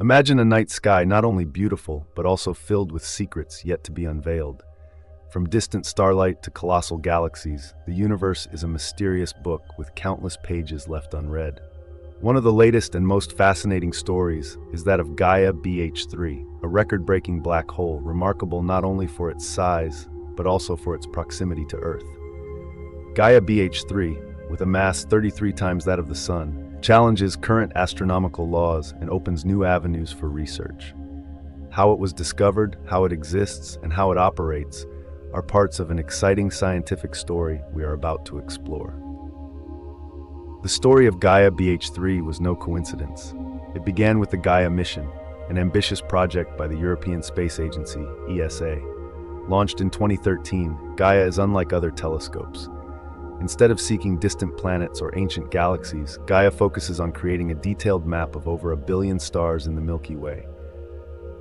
Imagine a night sky not only beautiful, but also filled with secrets yet to be unveiled. From distant starlight to colossal galaxies, the universe is a mysterious book with countless pages left unread. One of the latest and most fascinating stories is that of Gaia BH3, a record-breaking black hole remarkable not only for its size, but also for its proximity to Earth. Gaia BH3, with a mass 33 times that of the Sun, challenges current astronomical laws and opens new avenues for research. How it was discovered, how it exists, and how it operates are parts of an exciting scientific story we are about to explore. The story of Gaia BH3 was no coincidence. It began with the Gaia mission, an ambitious project by the European Space Agency, ESA. Launched in 2013, Gaia is unlike other telescopes. Instead of seeking distant planets or ancient galaxies, Gaia focuses on creating a detailed map of over a billion stars in the Milky Way.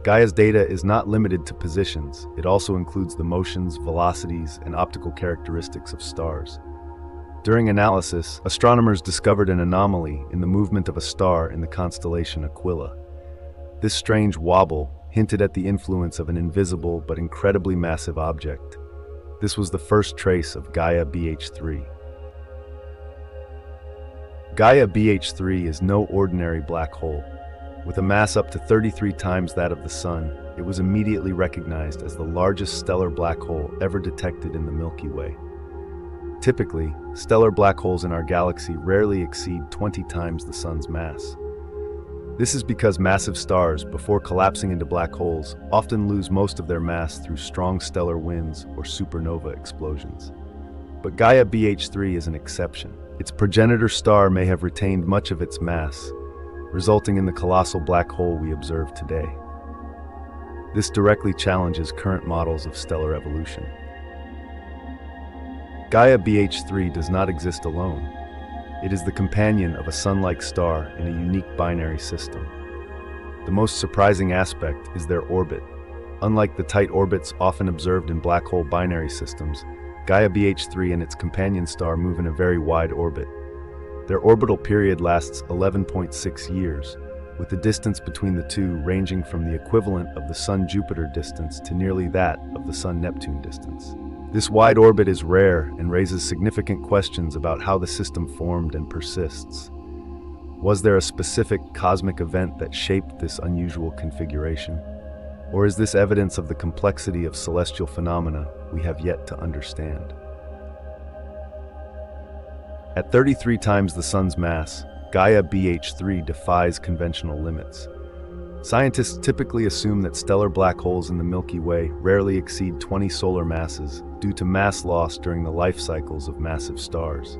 Gaia's data is not limited to positions, it also includes the motions, velocities, and optical characteristics of stars. During analysis, astronomers discovered an anomaly in the movement of a star in the constellation Aquila. This strange wobble hinted at the influence of an invisible but incredibly massive object. This was the first trace of Gaia BH3. Gaia BH3 is no ordinary black hole. With a mass up to 33 times that of the Sun, it was immediately recognized as the largest stellar black hole ever detected in the Milky Way. Typically, stellar black holes in our galaxy rarely exceed 20 times the Sun's mass. This is because massive stars, before collapsing into black holes, often lose most of their mass through strong stellar winds or supernova explosions. But Gaia BH3 is an exception. Its progenitor star may have retained much of its mass, resulting in the colossal black hole we observe today. This directly challenges current models of stellar evolution. Gaia BH3 does not exist alone. It is the companion of a sun-like star in a unique binary system. The most surprising aspect is their orbit. Unlike the tight orbits often observed in black hole binary systems, Gaia BH3 and its companion star move in a very wide orbit. Their orbital period lasts 11.6 years, with the distance between the two ranging from the equivalent of the Sun-Jupiter distance to nearly that of the Sun-Neptune distance. This wide orbit is rare and raises significant questions about how the system formed and persists. Was there a specific cosmic event that shaped this unusual configuration? Or is this evidence of the complexity of celestial phenomena we have yet to understand? At 33 times the Sun's mass, Gaia BH3 defies conventional limits. Scientists typically assume that stellar black holes in the Milky Way rarely exceed 20 solar masses due to mass loss during the life cycles of massive stars.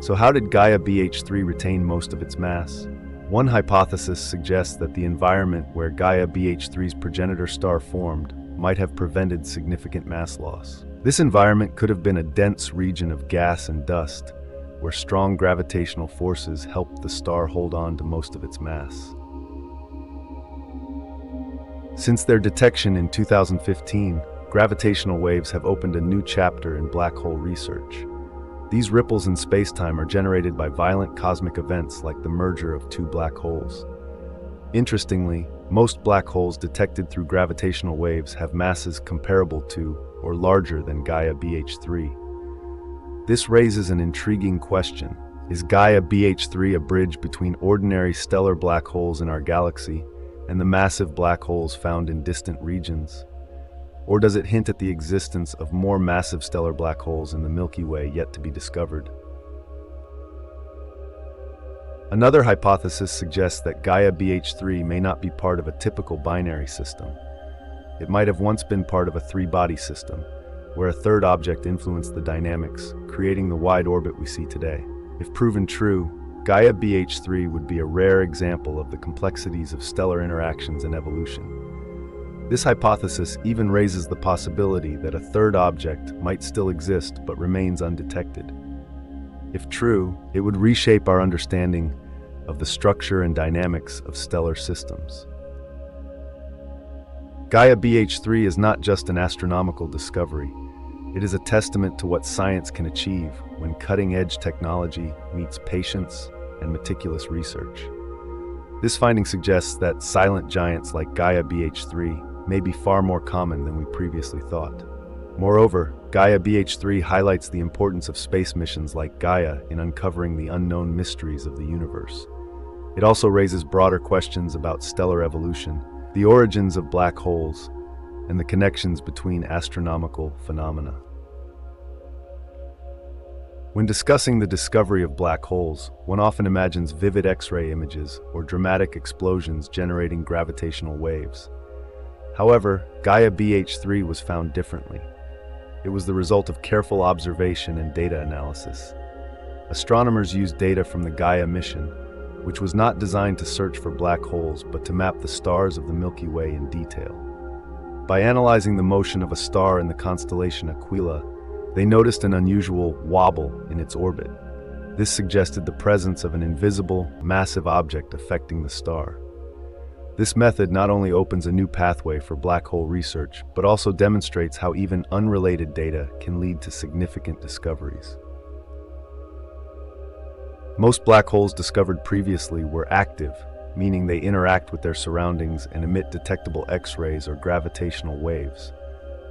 So how did Gaia BH3 retain most of its mass? One hypothesis suggests that the environment where Gaia BH3's progenitor star formed might have prevented significant mass loss. This environment could have been a dense region of gas and dust, where strong gravitational forces helped the star hold on to most of its mass. Since their detection in 2015, gravitational waves have opened a new chapter in black hole research. These ripples in spacetime are generated by violent cosmic events like the merger of two black holes. Interestingly, most black holes detected through gravitational waves have masses comparable to or larger than Gaia BH3. This raises an intriguing question. Is Gaia BH3 a bridge between ordinary stellar black holes in our galaxy and the massive black holes found in distant regions? Or does it hint at the existence of more massive stellar black holes in the Milky Way yet to be discovered? Another hypothesis suggests that Gaia BH3 may not be part of a typical binary system. It might have once been part of a three-body system, where a third object influenced the dynamics, creating the wide orbit we see today. If proven true, Gaia BH3 would be a rare example of the complexities of stellar interactions and evolution. This hypothesis even raises the possibility that a third object might still exist but remains undetected. If true, it would reshape our understanding of the structure and dynamics of stellar systems. Gaia BH3 is not just an astronomical discovery. It is a testament to what science can achieve when cutting-edge technology meets patience and meticulous research. This finding suggests that silent giants like Gaia BH3 may be far more common than we previously thought. Moreover, Gaia BH3 highlights the importance of space missions like Gaia in uncovering the unknown mysteries of the universe. It also raises broader questions about stellar evolution, the origins of black holes, and the connections between astronomical phenomena. When discussing the discovery of black holes, one often imagines vivid X-ray images or dramatic explosions generating gravitational waves. However, Gaia BH3 was found differently. It was the result of careful observation and data analysis. Astronomers used data from the Gaia mission, which was not designed to search for black holes but to map the stars of the Milky Way in detail. By analyzing the motion of a star in the constellation Aquila, they noticed an unusual wobble in its orbit. This suggested the presence of an invisible, massive object affecting the star. This method not only opens a new pathway for black hole research, but also demonstrates how even unrelated data can lead to significant discoveries. Most black holes discovered previously were active, meaning they interact with their surroundings and emit detectable X-rays or gravitational waves.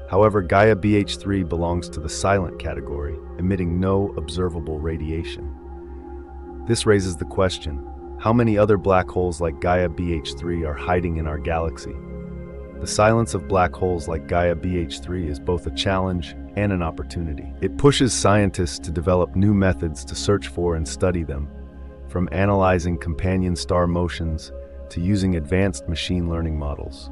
However, Gaia BH3 belongs to the silent category, emitting no observable radiation. This raises the question, how many other black holes like Gaia BH3 are hiding in our galaxy? The silence of black holes like Gaia BH3 is both a challenge and an opportunity. It pushes scientists to develop new methods to search for and study them, from analyzing companion star motions to using advanced machine learning models.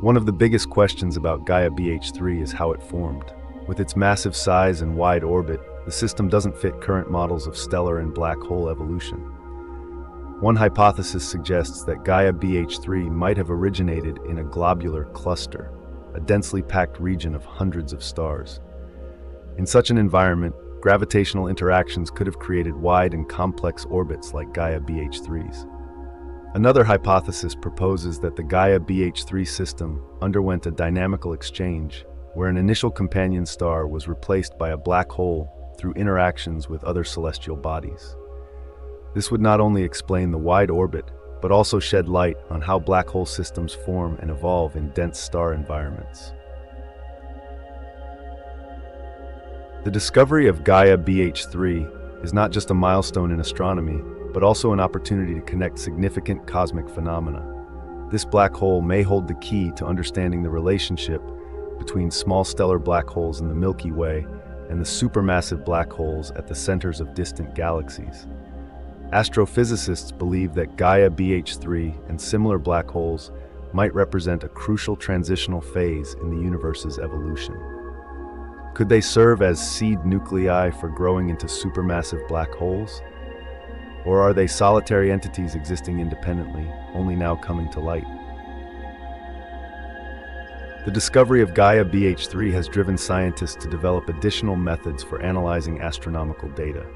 One of the biggest questions about Gaia BH3 is how it formed. With its massive size and wide orbit, the system doesn't fit current models of stellar and black hole evolution. One hypothesis suggests that Gaia BH3 might have originated in a globular cluster, a densely packed region of hundreds of stars. In such an environment, gravitational interactions could have created wide and complex orbits like Gaia BH3's. Another hypothesis proposes that the Gaia BH3 system underwent a dynamical exchange where an initial companion star was replaced by a black hole through interactions with other celestial bodies. This would not only explain the wide orbit, but also shed light on how black hole systems form and evolve in dense star environments. The discovery of Gaia BH3 is not just a milestone in astronomy, but also an opportunity to connect significant cosmic phenomena. This black hole may hold the key to understanding the relationship between small stellar black holes in the Milky Way and the supermassive black holes at the centers of distant galaxies. Astrophysicists believe that Gaia BH3 and similar black holes might represent a crucial transitional phase in the universe's evolution. Could they serve as seed nuclei for growing into supermassive black holes? Or are they solitary entities existing independently, only now coming to light? The discovery of Gaia BH3 has driven scientists to develop additional methods for analyzing astronomical data.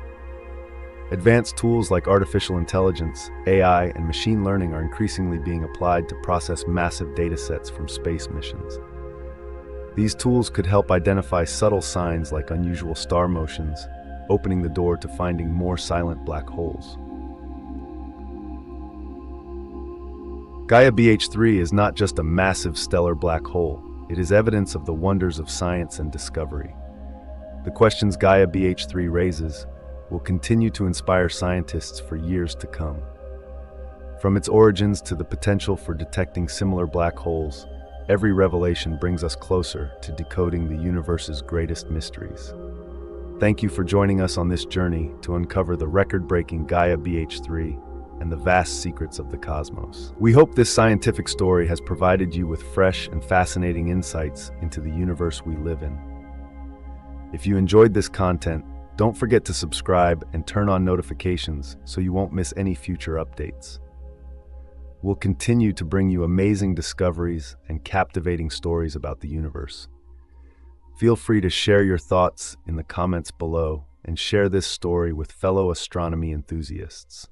Advanced tools like artificial intelligence, AI, and machine learning are increasingly being applied to process massive datasets from space missions. These tools could help identify subtle signs like unusual star motions, opening the door to finding more silent black holes. Gaia BH3 is not just a massive stellar black hole, it is evidence of the wonders of science and discovery. The questions Gaia BH3 raises will continue to inspire scientists for years to come. From its origins to the potential for detecting similar black holes, every revelation brings us closer to decoding the universe's greatest mysteries. Thank you for joining us on this journey to uncover the record-breaking Gaia BH3 and the vast secrets of the cosmos. We hope this scientific story has provided you with fresh and fascinating insights into the universe we live in. If you enjoyed this content, don't forget to subscribe and turn on notifications so you won't miss any future updates. We'll continue to bring you amazing discoveries and captivating stories about the universe. Feel free to share your thoughts in the comments below and share this story with fellow astronomy enthusiasts.